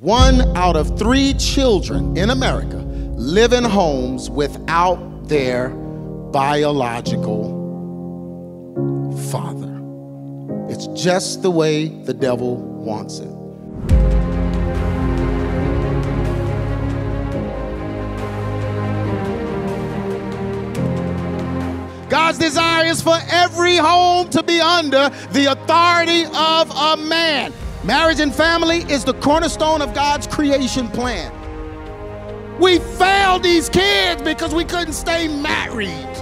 One out of three children in America live in homes without their biological father. It's just the way the devil wants it. God's desire is for every home to be under the authority of a man. Marriage and family is the cornerstone of God's creation plan. We failed these kids because we couldn't stay married.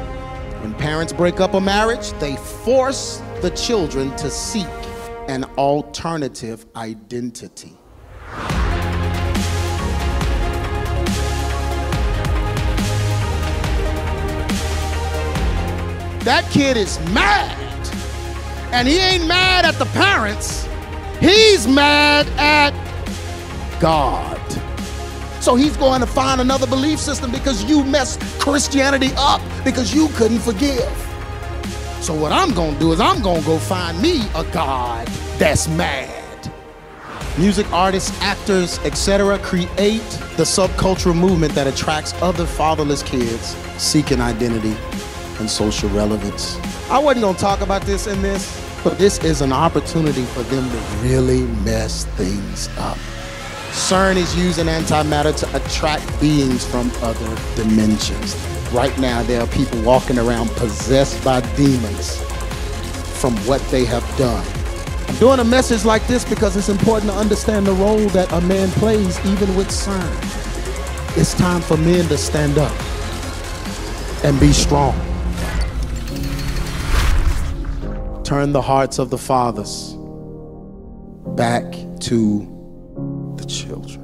When parents break up a marriage, they force the children to seek an alternative identity. That kid is mad. And he ain't mad at the parents, he's mad at God. So he's going to find another belief system because you messed Christianity up because you couldn't forgive. So what I'm going to do is I'm going to go find me a God that's mad. Music artists, actors, etc. create the subcultural movement that attracts other fatherless kids seeking identity and social relevance. I wasn't going to talk about this in this, but this is an opportunity for them to really mess things up. CERN is using antimatter to attract beings from other dimensions. Right now, there are people walking around possessed by demons from what they have done. I'm doing a message like this because it's important to understand the role that a man plays even with CERN. It's time for men to stand up and be strong. Turn the hearts of the fathers back to the children.